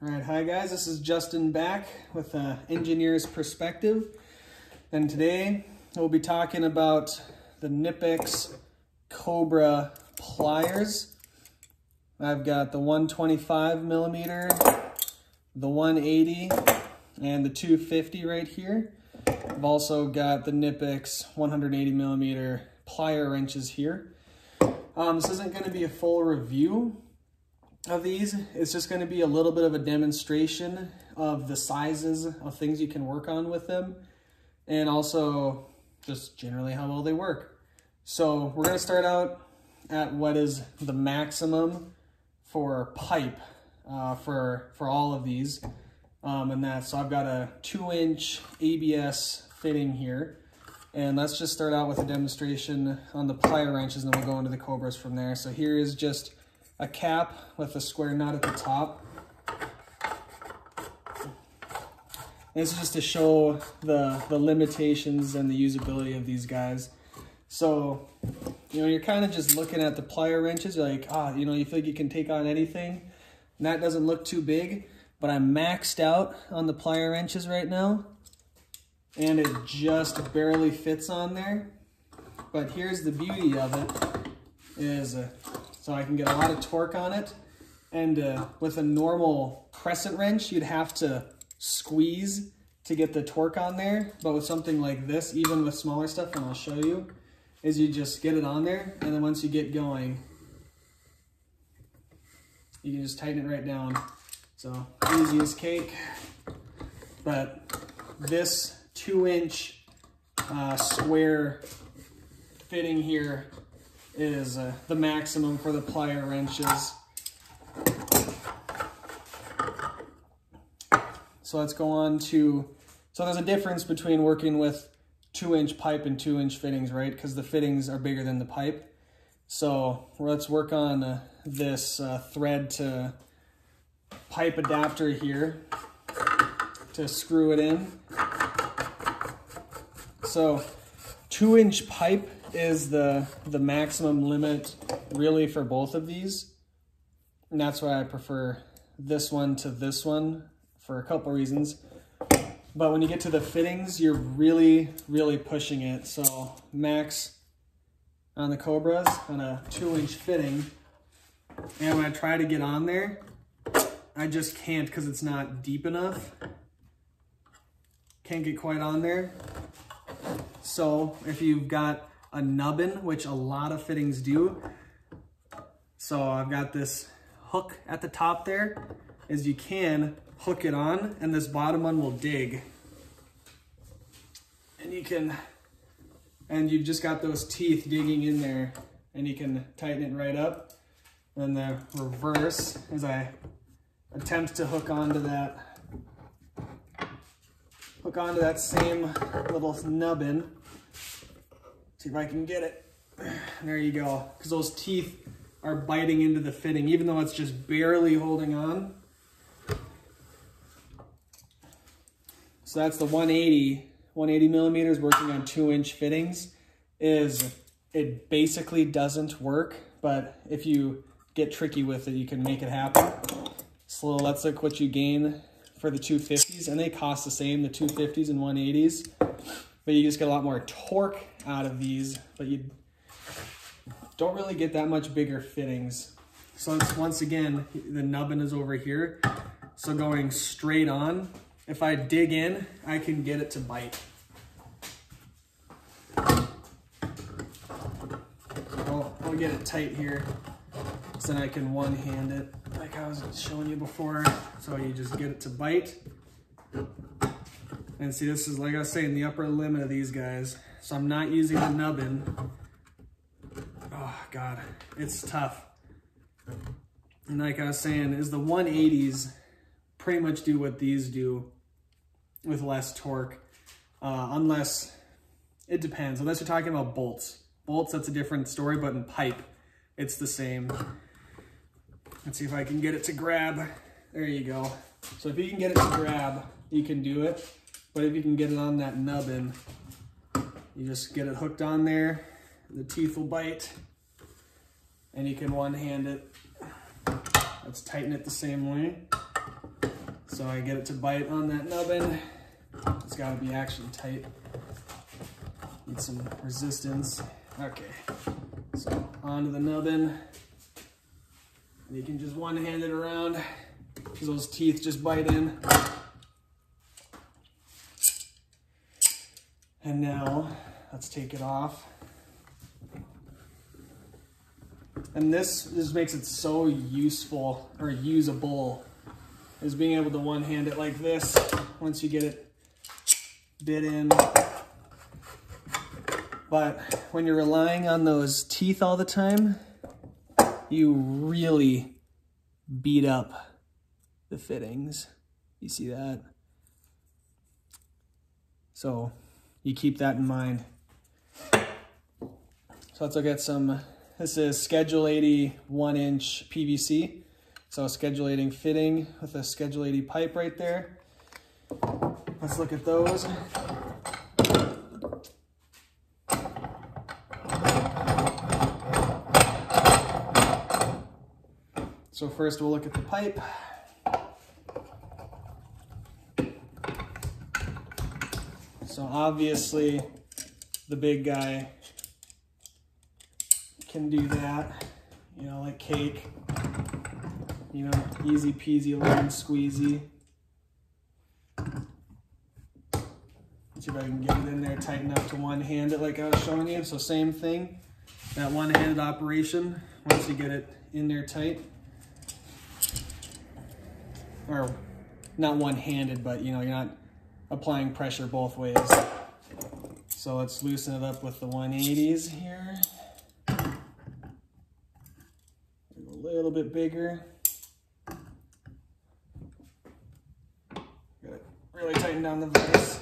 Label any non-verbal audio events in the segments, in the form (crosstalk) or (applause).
All right, hi guys, this is Justin back with an engineer's perspective. And today we'll be talking about the Knipex Cobra pliers. I've got the 125 millimeter, the 180, and the 250 right here. I've also got the Knipex 180 millimeter plier wrenches here. Um, this isn't going to be a full review of these. It's just going to be a little bit of a demonstration of the sizes of things you can work on with them and also just generally how well they work. So we're going to start out at what is the maximum for pipe uh, for, for all of these. Um, and that, so I've got a two inch ABS fitting here. And let's just start out with a demonstration on the plier wrenches and then we'll go into the Cobras from there. So here is just a cap with a square nut at the top. This is just to show the, the limitations and the usability of these guys. So, you know, you're kind of just looking at the plier wrenches, you're like, ah, you know, you feel like you can take on anything. And that doesn't look too big, but I'm maxed out on the plier wrenches right now. And it just barely fits on there. But here's the beauty of it, is uh, so I can get a lot of torque on it. And uh, with a normal crescent wrench, you'd have to squeeze to get the torque on there. But with something like this, even with smaller stuff, and I'll show you, is you just get it on there. And then once you get going, you can just tighten it right down. So easy as cake. But this two inch uh, square fitting here is uh, the maximum for the plier wrenches. So let's go on to, so there's a difference between working with two inch pipe and two inch fittings, right? Because the fittings are bigger than the pipe. So let's work on uh, this uh, thread to pipe adapter here to screw it in. So two inch pipe is the, the maximum limit really for both of these. And that's why I prefer this one to this one for a couple reasons. But when you get to the fittings, you're really, really pushing it. So max on the Cobras on a two inch fitting. And when I try to get on there, I just can't because it's not deep enough. Can't get quite on there. So if you've got a nubbin, which a lot of fittings do. So I've got this hook at the top there, as you can hook it on and this bottom one will dig. And you can, and you've just got those teeth digging in there and you can tighten it right up. And the reverse as I attempt to hook onto that, hook onto that same little nubbin See if I can get it. (sighs) There you go. Because those teeth are biting into the fitting, even though it's just barely holding on. So that's the 180, 180 millimeters working on two inch fittings is it basically doesn't work, but if you get tricky with it, you can make it happen. So let's look what you gain for the 250s and they cost the same, the 250s and 180s, but you just get a lot more torque out of these, but you don't really get that much bigger fittings. So once again, the nubbin is over here. So going straight on, if I dig in, I can get it to bite. I'll, I'll get it tight here so then I can one-hand it like I was showing you before. So you just get it to bite. And see, this is, like I was saying, the upper limit of these guys. So I'm not using the nubbin. Oh God, it's tough. And like I was saying, is the 180s pretty much do what these do with less torque. Uh, unless, it depends, unless you're talking about bolts. Bolts, that's a different story, but in pipe, it's the same. Let's see if I can get it to grab. There you go. So if you can get it to grab, you can do it. But if you can get it on that nubbin, you just get it hooked on there, the teeth will bite, and you can one-hand it. Let's tighten it the same way. So I get it to bite on that nubbin. It's gotta be actually tight. Need some resistance. Okay, so onto the nubbin. And you can just one-hand it around because those teeth just bite in. And now let's take it off. And this, this makes it so useful or usable is being able to one hand it like this once you get it bit in. But when you're relying on those teeth all the time, you really beat up the fittings. You see that? So you keep that in mind. So let's look at some, this is Schedule 80 one inch PVC. So Schedule 80 fitting with a Schedule 80 pipe right there. Let's look at those. So first we'll look at the pipe. So obviously the big guy can do that, you know, like cake, you know, easy peasy lemon squeezy. See if I can get it in there tight enough to one-hand it like I was showing you. So same thing, that one-handed operation, once you get it in there tight. Or not one-handed, but you know, you're not applying pressure both ways. So let's loosen it up with the 180s here. A little bit bigger. Gotta really tighten down the vise.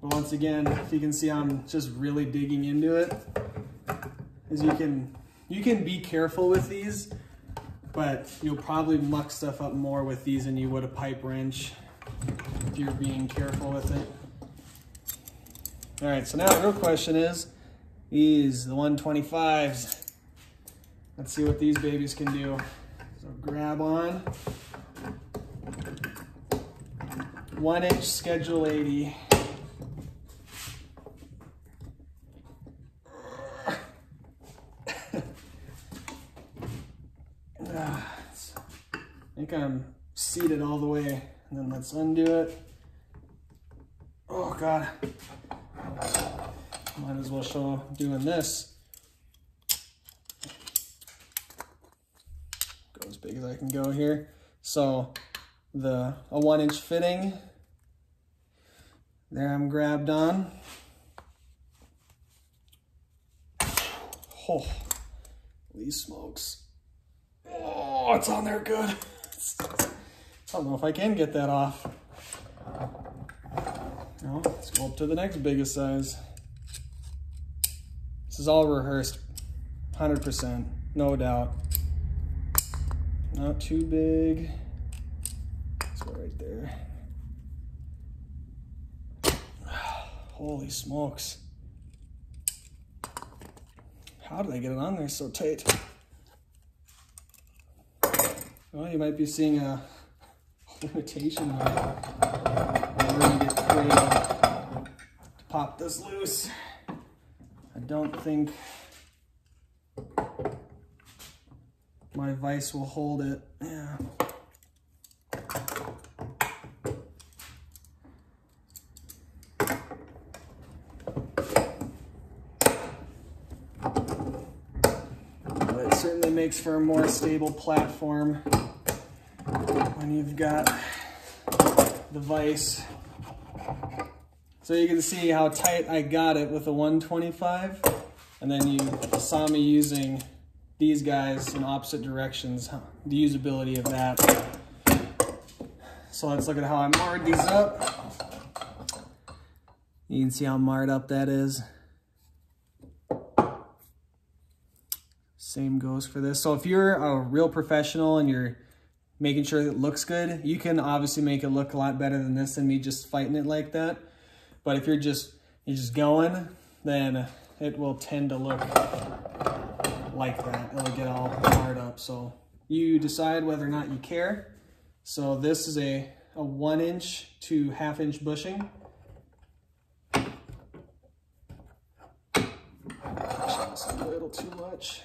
But once again, if you can see I'm just really digging into it, as you can, you can be careful with these but you'll probably muck stuff up more with these than you would a pipe wrench if you're being careful with it. All right, so now the real question is, these, the 125s. Let's see what these babies can do. So grab on. One inch schedule 80. Think I'm seated all the way. And then let's undo it. Oh God. Might as well show doing this. Go as big as I can go here. So the a one inch fitting, there I'm grabbed on. Oh, these smokes. Oh, it's on there good. I don't know if I can get that off. No, let's go up to the next biggest size. This is all rehearsed, 100%, no doubt. Not too big. Let's go right there. (sighs) Holy smokes. How did I get it on there so tight? Well, you might be seeing a (laughs) limitation here. I'm going to get creative to pop this loose. I don't think my vise will hold it. Yeah. But it certainly makes for a more stable platform when you've got the vise. So you can see how tight I got it with a 125. And then you saw me using these guys in opposite directions, the usability of that. So let's look at how I marred these up. You can see how marred up that is. Same goes for this. So if you're a real professional and you're making sure it looks good. You can obviously make it look a lot better than this than me just fighting it like that. But if you're just you're just going, then it will tend to look like that. It'll get all hard up. So you decide whether or not you care. So this is a, a one inch to half inch bushing. That's a little too much.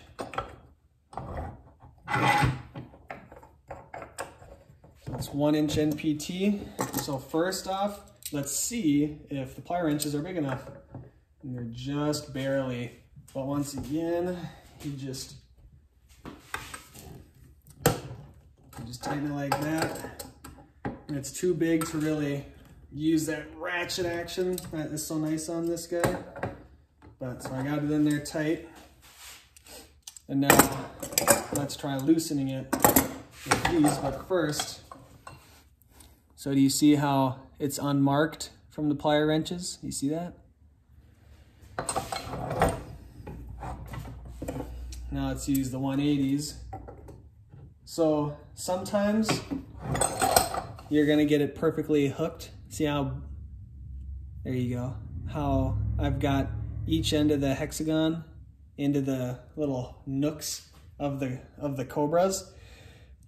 That's one inch NPT. So first off, let's see if the plier wrenches are big enough. And they're just barely. But once again, you just, you just tighten it like that. And it's too big to really use that ratchet action that is so nice on this guy. But so I got it in there tight. And now let's try loosening it with these. But first, so do you see how it's unmarked from the plier wrenches? You see that? Now let's use the 180s. So sometimes you're gonna get it perfectly hooked. See how, there you go. How I've got each end of the hexagon into the little nooks of the of the cobras.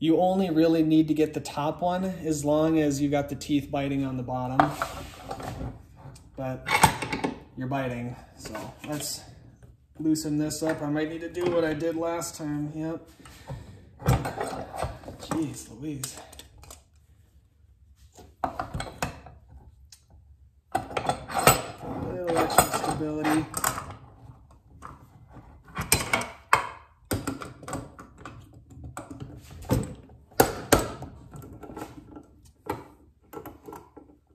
You only really need to get the top one as long as you got the teeth biting on the bottom. But you're biting, so let's loosen this up. I might need to do what I did last time, yep. Jeez Louise. A little extra stability.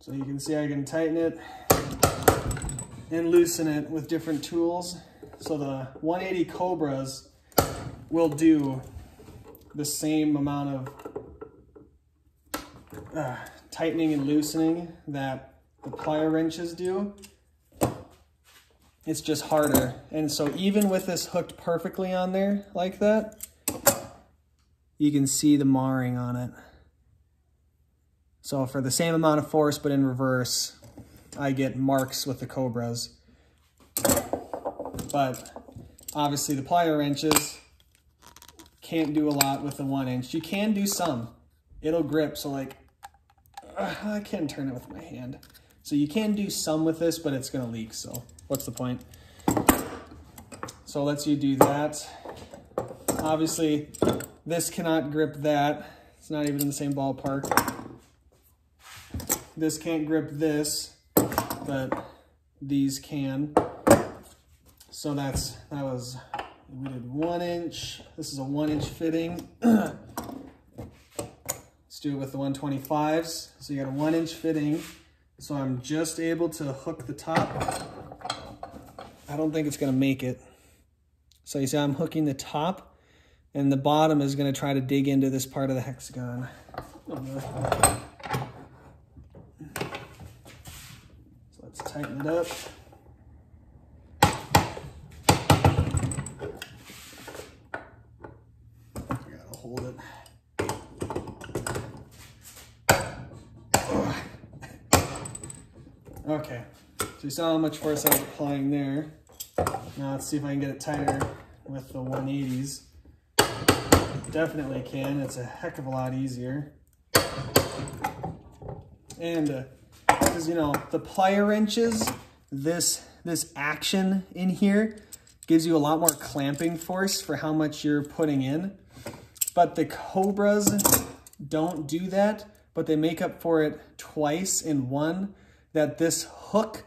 So you can see I can tighten it and loosen it with different tools. So the 180 Cobras will do the same amount of uh, tightening and loosening that the plier wrenches do. It's just harder. And so even with this hooked perfectly on there like that, you can see the marring on it. So for the same amount of force, but in reverse, I get marks with the Cobras. But obviously the plier wrenches can't do a lot with the one inch. You can do some. It'll grip, so like, uh, I can't turn it with my hand. So you can do some with this, but it's gonna leak, so what's the point? So let's you do that. Obviously, this cannot grip that. It's not even in the same ballpark. This can't grip this, but these can. So that's, that was, we did one inch. This is a one inch fitting. (clears throat) Let's do it with the 125s. So you got a one inch fitting. So I'm just able to hook the top. I don't think it's gonna make it. So you see I'm hooking the top and the bottom is gonna try to dig into this part of the hexagon. So let's tighten it up. You gotta hold it. Okay, so you saw how much force I was applying there. Now let's see if I can get it tighter with the 180s. Definitely can, it's a heck of a lot easier. And, because uh, you know, the plier wrenches, this, this action in here gives you a lot more clamping force for how much you're putting in. But the Cobras don't do that, but they make up for it twice in one that this hook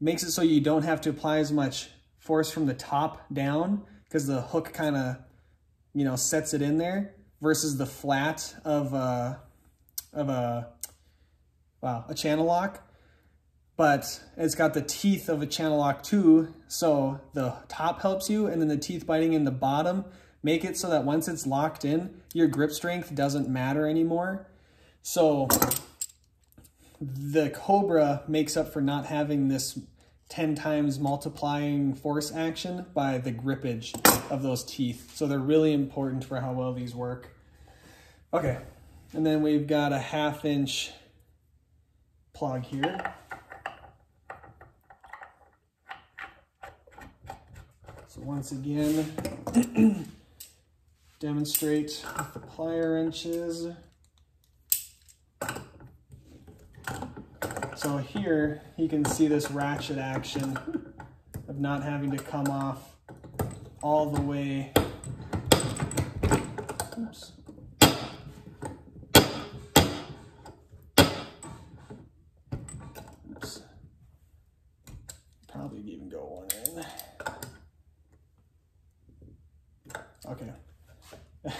makes it so you don't have to apply as much force from the top down because the hook kind of, you know, sets it in there versus the flat of a, of a, wow, a channel lock. But it's got the teeth of a channel lock too. So the top helps you and then the teeth biting in the bottom make it so that once it's locked in, your grip strength doesn't matter anymore. So the Cobra makes up for not having this 10 times multiplying force action by the grippage of those teeth. So they're really important for how well these work. Okay, and then we've got a half inch plug here. So once again, (clears throat) demonstrate with the plier wrenches. So here you can see this ratchet action of not having to come off all the way. Oops. Probably even go one in. Okay.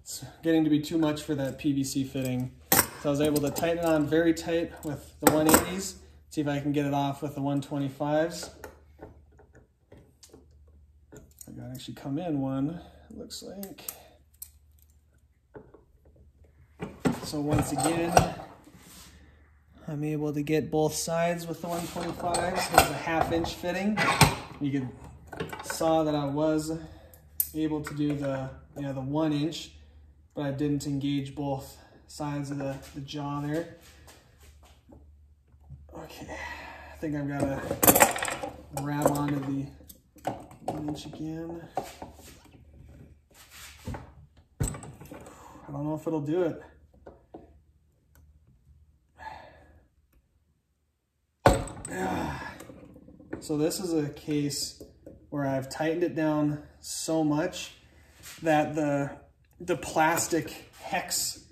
it's getting to be too much for that PVC fitting. So I was able to tighten it on very tight with the 180s. See if I can get it off with the 125s. I got actually come in one, it looks like. So once again, I'm able to get both sides with the 125s. There's a half inch fitting. You can saw that I was able to do the, you know, the one inch, but I didn't engage both sides of the, the jaw there. Okay, I think I've got to grab onto the one inch again. I don't know if it'll do it. (sighs) So this is a case where I've tightened it down so much that the, the plastic hex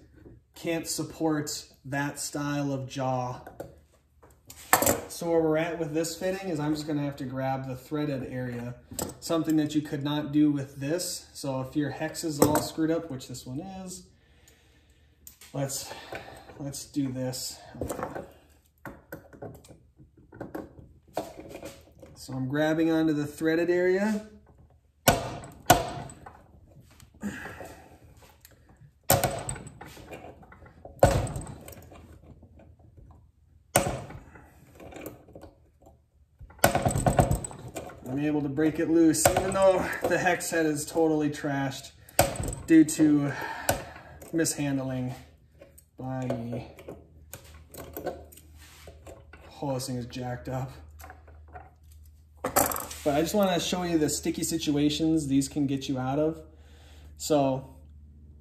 can't support that style of jaw. So where we're at with this fitting is I'm just gonna have to grab the threaded area, something that you could not do with this. So if your hex is all screwed up, which this one is, let's, let's do this. Okay. So I'm grabbing onto the threaded area. I'm able to break it loose, even though the hex head is totally trashed due to mishandling by me. Oh, this thing is jacked up. But I just want to show you the sticky situations these can get you out of. So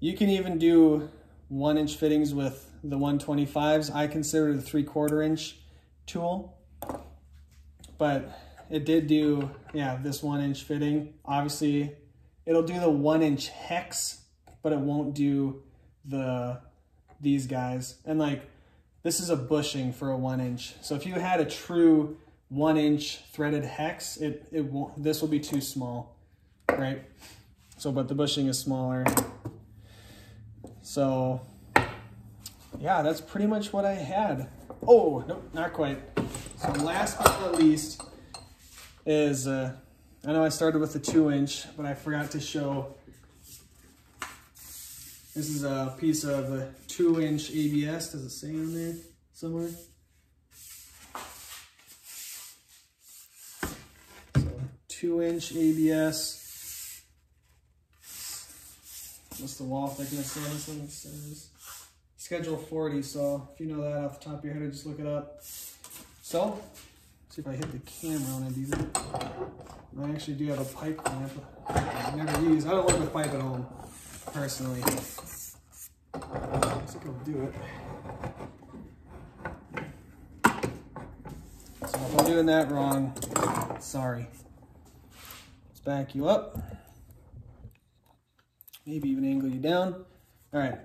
you can even do one inch fittings with the 125s. I consider the three quarter inch tool, but it did do, yeah, this one inch fitting. Obviously it'll do the one inch hex, but it won't do the, these guys. And like, this is a bushing for a one inch. So if you had a true one inch threaded hex, it, it won't, this will be too small, right? So, but the bushing is smaller. So yeah, that's pretty much what I had. Oh, nope, not quite. So last but not least is, uh, I know I started with the two inch, but I forgot to show, this is a piece of a two inch ABS. Does it say on there somewhere? Two inch ABS. What's the wall thickness on this one? Says schedule 40. So if you know that off the top of your head, just look it up. So, see if I hit the camera when I do that. I actually do have a pipe clamp. I never use. I don't work with pipe at home, personally. Like I'll do it. So if I'm doing that wrong, sorry. Back you up. Maybe even angle you down. All right.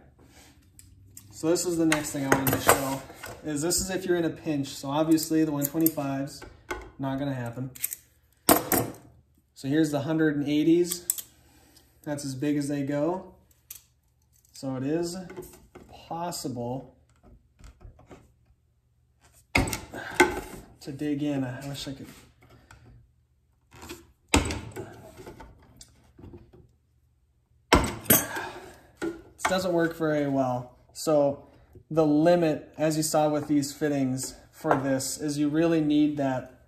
So this is the next thing I wanted to show. Is this is if you're in a pinch. So obviously the 125s, not gonna happen. So here's the 180s. That's as big as they go. So it is possible to dig in. I wish I could doesn't work very well. So the limit, as you saw with these fittings for this, is you really need that,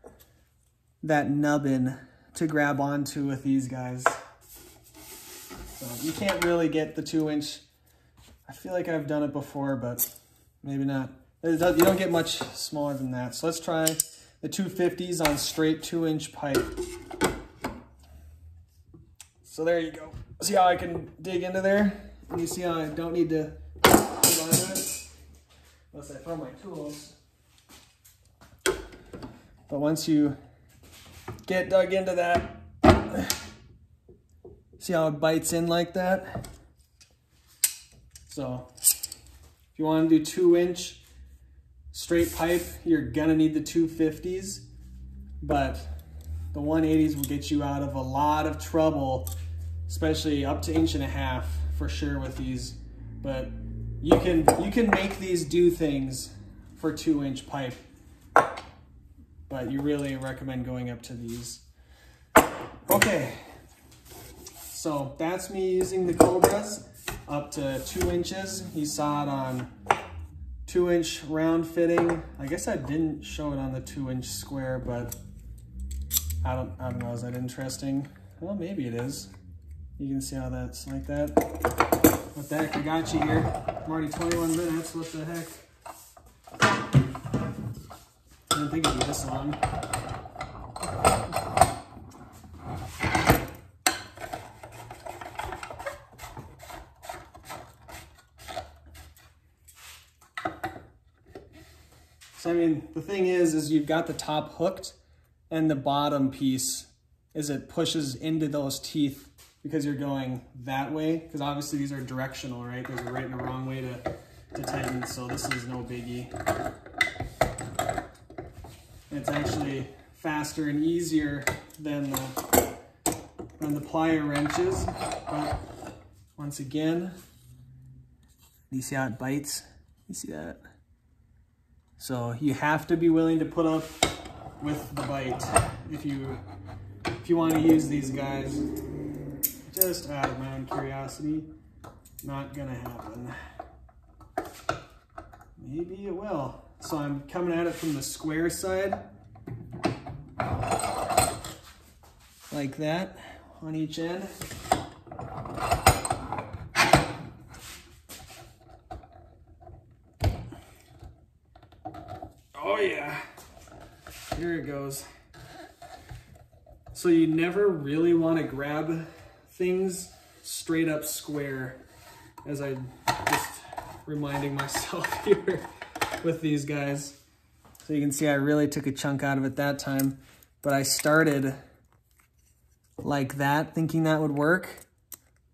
that nubbin to grab onto with these guys. So you can't really get the two inch. I feel like I've done it before, but maybe not. You don't get much smaller than that. So let's try the 250s on straight two inch pipe. So there you go. See how I can dig into there? And you see how I don't need to? Unless I throw my tools. But once you get dug into that, see how it bites in like that? So if you want to do two inch straight pipe, you're gonna need the 250s, but the 180s will get you out of a lot of trouble, especially up to inch and a half for sure with these. But you can you can make these do things for two inch pipe, but you really recommend going up to these. Okay, so that's me using the Cobras up to two inches. You saw it on two inch round fitting. I guess I didn't show it on the two inch square, but I don't, I don't know, is that interesting? Well, maybe it is. You can see how that's like that. What the heck, I got you here. I'm already 21 minutes, what the heck? I didn't think it'd be this long. So I mean, the thing is, is you've got the top hooked and the bottom piece is it pushes into those teeth because you're going that way. Because obviously these are directional, right? There's a right and a wrong way to, to tighten, so this is no biggie. It's actually faster and easier than the, than the plier wrenches. But once again, you see how it bites? You see that? So you have to be willing to put up with the bite if you if you want to use these guys. Just out of my own curiosity, not gonna happen. Maybe it will. So I'm coming at it from the square side, like that, on each end. Oh yeah, here it goes. So you never really want to grab things straight up square as I'm just reminding myself (laughs) here with these guys. So you can see I really took a chunk out of it that time, but I started like that thinking that would work.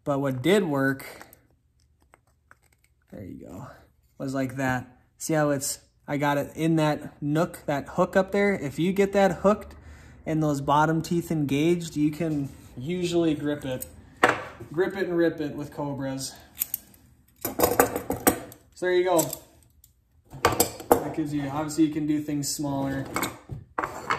But what did work, there you go, was like that. See how it's, I got it in that nook, that hook up there. If you get that hooked and those bottom teeth engaged, you can usually grip it. Grip it and rip it with Cobras. So there you go. That gives you, obviously you can do things smaller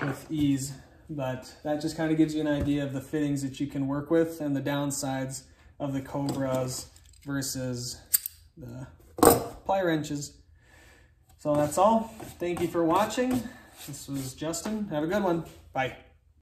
with ease, but that just kind of gives you an idea of the fittings that you can work with and the downsides of the Cobras versus the ply wrenches. So that's all. Thank you for watching. This was Justin. Have a good one. Bye.